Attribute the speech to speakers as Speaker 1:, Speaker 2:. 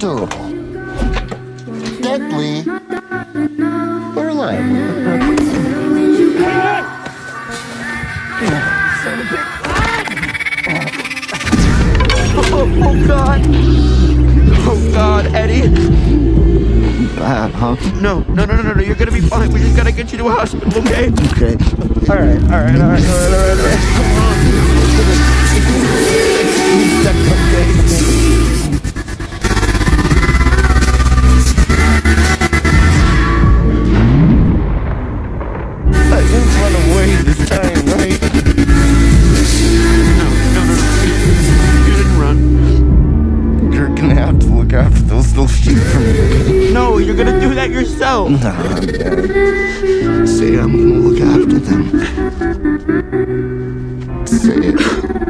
Speaker 1: to him? Deadly. We're alive.
Speaker 2: Oh, oh God! Oh God, Eddie!
Speaker 1: Bad, huh?
Speaker 2: No, no, no, no, no, you're gonna be fine. We just gotta get you to a hospital, okay?
Speaker 1: Okay.
Speaker 2: All right, all right, all No,
Speaker 1: you're gonna
Speaker 2: do that yourself.
Speaker 1: Say I'm gonna look after them. Say it.